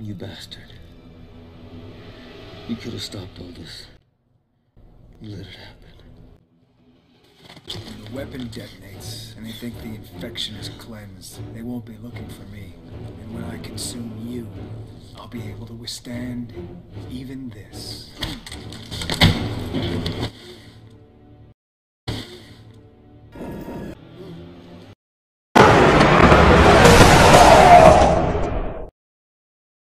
You bastard. You could have stopped all this. You let it happen. When the weapon detonates and they think the infection is cleansed, they won't be looking for me. And when I consume you, I'll be able to withstand even this.